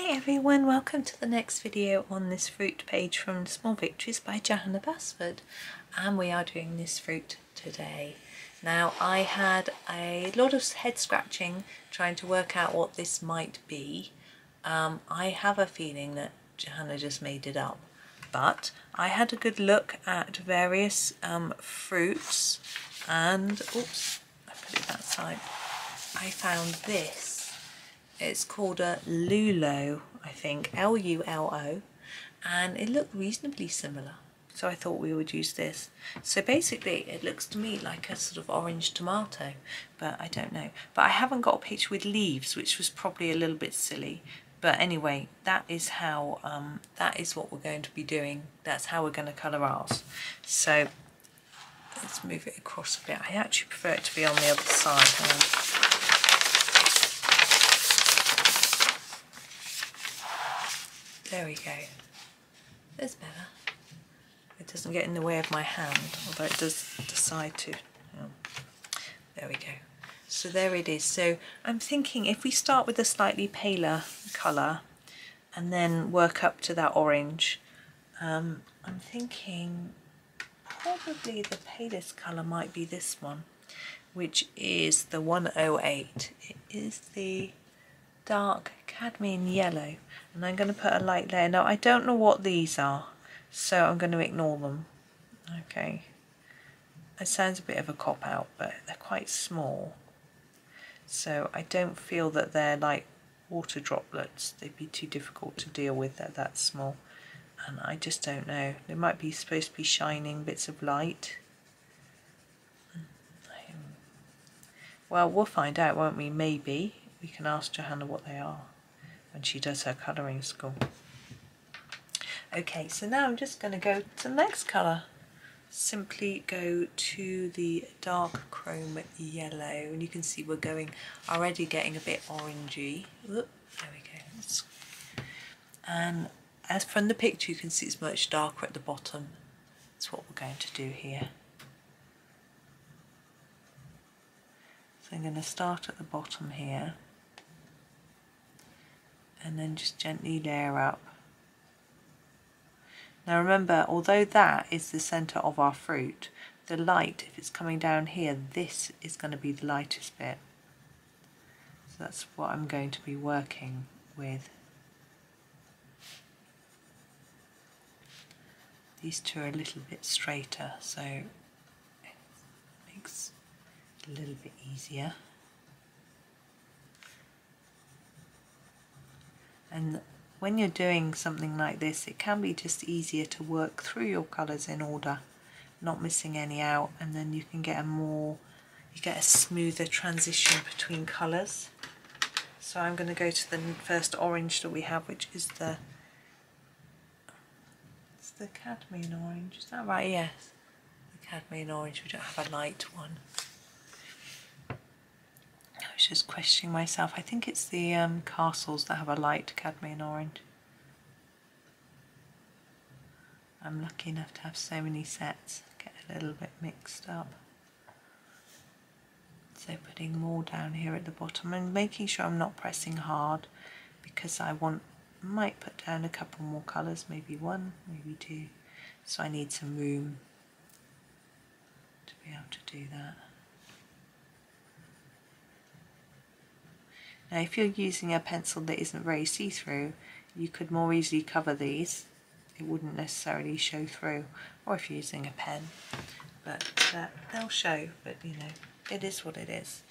Hi everyone, welcome to the next video on this fruit page from Small Victories by Johanna Basford and we are doing this fruit today. Now I had a lot of head scratching trying to work out what this might be. Um, I have a feeling that Johanna just made it up. But I had a good look at various um, fruits and oops I put it that side. I found this it's called a Lulo, I think, L-U-L-O, and it looked reasonably similar. So I thought we would use this. So basically it looks to me like a sort of orange tomato, but I don't know. But I haven't got a picture with leaves, which was probably a little bit silly. But anyway, that is how, um, that is what we're going to be doing. That's how we're going to colour ours. So let's move it across a bit. I actually prefer it to be on the other side. There we go. That's better. It doesn't get in the way of my hand, although it does decide to. there we go. So there it is. So I'm thinking if we start with a slightly paler colour and then work up to that orange, um, I'm thinking probably the palest colour might be this one, which is the 108. It is the dark cadmium yellow and I'm going to put a light layer. Now I don't know what these are so I'm going to ignore them. Okay, it sounds a bit of a cop out but they're quite small so I don't feel that they're like water droplets. They'd be too difficult to deal with at that small and I just don't know. They might be supposed to be shining bits of light. Hmm. Well, we'll find out, won't we? Maybe we can ask Johanna what they are when she does her colouring school. Okay, so now I'm just going to go to the next colour. Simply go to the dark chrome yellow and you can see we're going already getting a bit orangey. Oop, there we go. And as from the picture you can see it's much darker at the bottom. That's what we're going to do here. So I'm going to start at the bottom here and then just gently layer up. Now remember, although that is the centre of our fruit, the light, if it's coming down here, this is going to be the lightest bit. So that's what I'm going to be working with. These two are a little bit straighter, so it makes it a little bit easier. And when you're doing something like this it can be just easier to work through your colours in order not missing any out and then you can get a more you get a smoother transition between colours. So I'm going to go to the first orange that we have which is the it's the cadmium orange is that right? Yes. The cadmium orange we don't have a light one was just questioning myself. I think it's the um, castles that have a light cadmium orange. I'm lucky enough to have so many sets. Get a little bit mixed up. So putting more down here at the bottom and making sure I'm not pressing hard because I want might put down a couple more colours, maybe one, maybe two. So I need some room to be able to do that. Now if you're using a pencil that isn't very see-through, you could more easily cover these. It wouldn't necessarily show through, or if you're using a pen, but they'll show, but you know, it is what it is.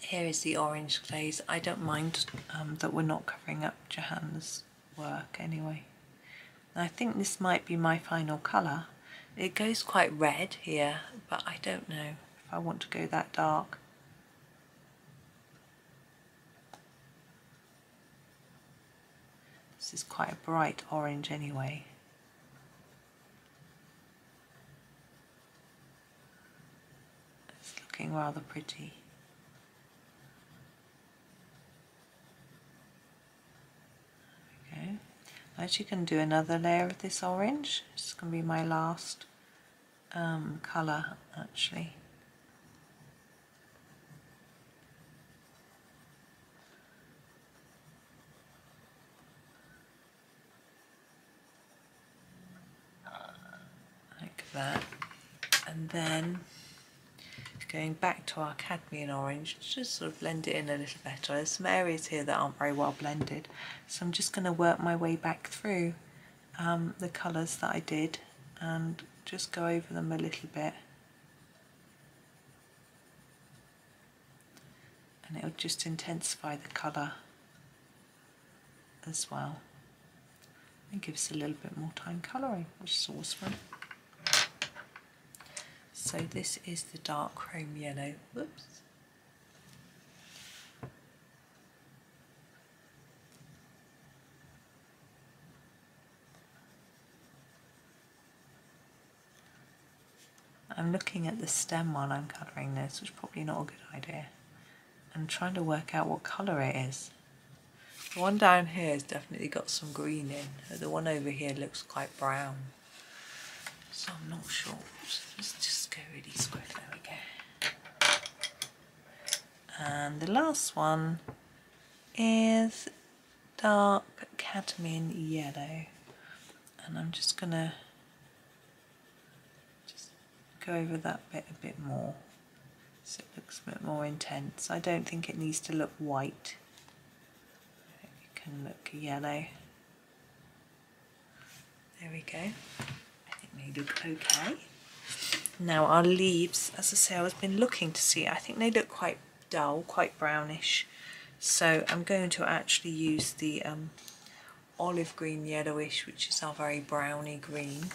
Here is the orange glaze. I don't mind um, that we're not covering up Johanna's work anyway. I think this might be my final colour. It goes quite red here, but I don't know if I want to go that dark. This is quite a bright orange anyway. It's looking rather pretty. Okay. I actually can do another layer of this orange. This is going to be my last um, colour actually. That. And then going back to our cadmium orange, just sort of blend it in a little better. There's some areas here that aren't very well blended. So I'm just going to work my way back through um, the colours that I did and just go over them a little bit. And it'll just intensify the colour as well and give us a little bit more time colouring, which is awesome. So this is the dark chrome yellow. Whoops. I'm looking at the stem while I'm colouring this, which is probably not a good idea. And trying to work out what colour it is. The one down here has definitely got some green in. The one over here looks quite brown. So I'm not sure. Let's just go really square. There we go. And the last one is dark cadmium yellow. And I'm just going to just go over that bit a bit more so it looks a bit more intense. I don't think it needs to look white It can look yellow. There we go. I look okay. Now our leaves, as I say, I've been looking to see, I think they look quite dull, quite brownish. So I'm going to actually use the um, olive green yellowish, which is our very browny green.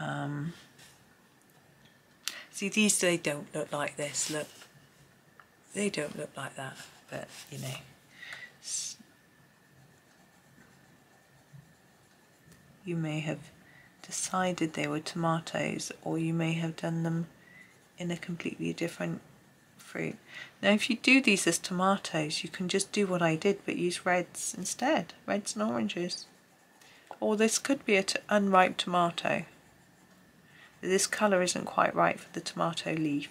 Um, see, these they don't look like this. Look, they don't look like that, but you know. You may have decided they were tomatoes or you may have done them in a completely different fruit. Now if you do these as tomatoes you can just do what I did but use reds instead, reds and oranges. Or this could be an unripe tomato. This colour isn't quite right for the tomato leaf.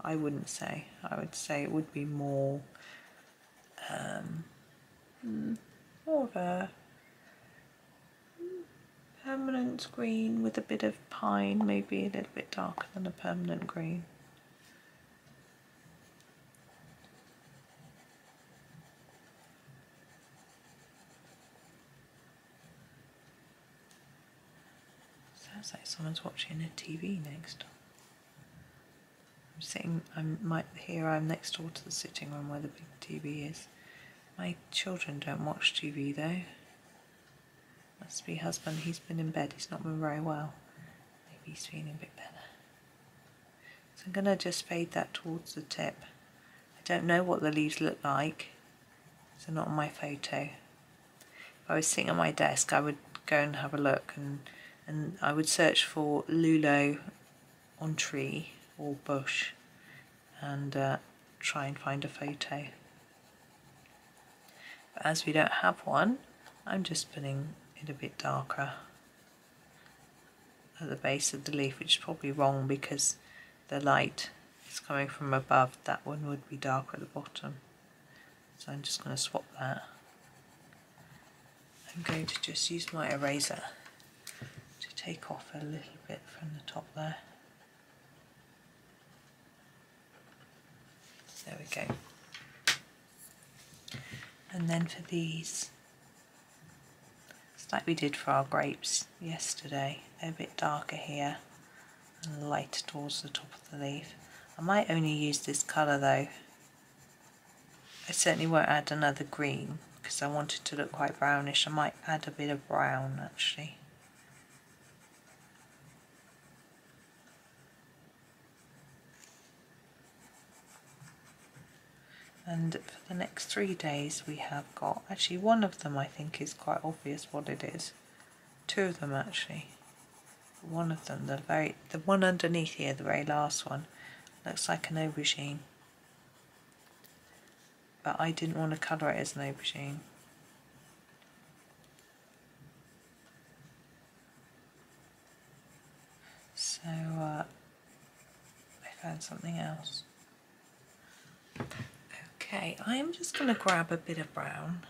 I wouldn't say. I would say it would be more um, hmm, more of a permanent green with a bit of pine, maybe a little bit darker than a permanent green. Sounds like someone's watching a TV next door. I'm sitting, I'm might here I'm next door to the sitting room where the big TV is. My children don't watch TV though. Must be husband, he's been in bed, he's not been very well. Maybe he's feeling a bit better. So I'm going to just fade that towards the tip. I don't know what the leaves look like, so not on my photo. If I was sitting at my desk, I would go and have a look and, and I would search for lulo on tree or bush and uh, try and find a photo. But as we don't have one, I'm just putting it a bit darker at the base of the leaf, which is probably wrong because the light is coming from above. That one would be darker at the bottom. So I'm just going to swap that. I'm going to just use my eraser to take off a little bit from the top there. There we go. And then for these, like we did for our grapes yesterday. They're a bit darker here and lighter towards the top of the leaf. I might only use this colour though. I certainly won't add another green because I want it to look quite brownish. I might add a bit of brown actually. And for the next three days we have got actually one of them I think is quite obvious what it is. Two of them actually. One of them the very the one underneath here the very last one looks like an aubergine. But I didn't want to colour it as an aubergine. So uh, I found something else Okay, I am just going to grab a bit of brown.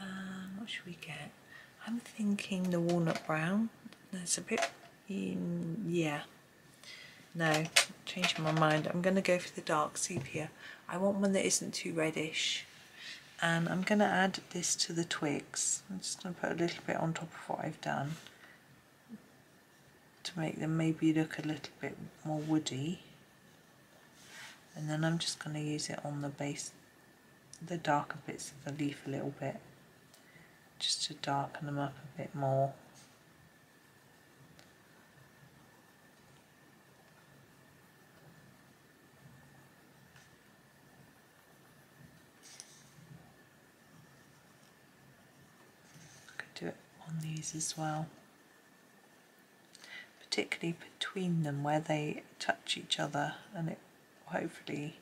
Um, what should we get? I'm thinking the walnut brown. That's a bit, mm, yeah. No, changing my mind. I'm going to go for the dark sepia. I want one that isn't too reddish. And I'm going to add this to the twigs. I'm just going to put a little bit on top of what I've done to make them maybe look a little bit more woody. And then I'm just going to use it on the base, the darker bits of the leaf a little bit, just to darken them up a bit more. do it on these as well particularly between them where they touch each other and it will hopefully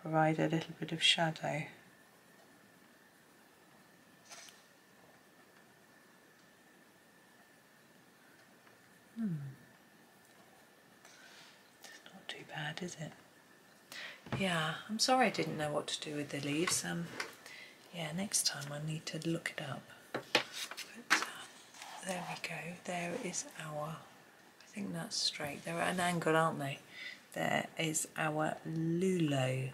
provide a little bit of shadow. Hmm. It's not too bad, is it? Yeah, I'm sorry I didn't know what to do with the leaves. Um, yeah, next time I need to look it up. But, uh, there we go. There is our I think that's straight. They're at an angle, aren't they? There is our lulo.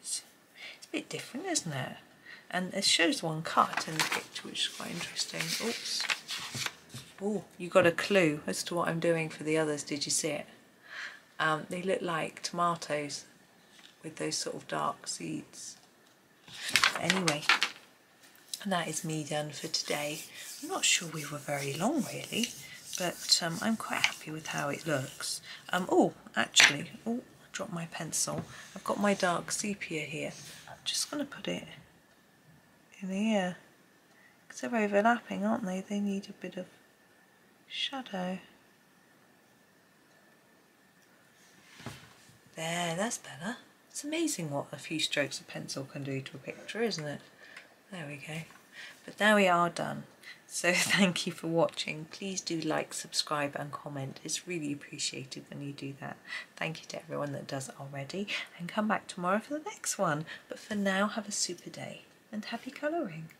It's, a bit different, isn't it? And it shows one cut in the picture, which is quite interesting. Oops. Oh, you got a clue as to what I'm doing for the others. Did you see it? Um, they look like tomatoes with those sort of dark seeds. Anyway, and that is me done for today. I'm not sure we were very long really but um, I'm quite happy with how it looks. Um, oh, actually, oh, I dropped my pencil. I've got my dark sepia here. I'm just going to put it in here because they're overlapping, aren't they? They need a bit of shadow. There, that's better. It's amazing what a few strokes of pencil can do to a picture, isn't it? There we go. But now we are done. So thank you for watching. Please do like, subscribe and comment. It's really appreciated when you do that. Thank you to everyone that does already and come back tomorrow for the next one. But for now, have a super day and happy colouring.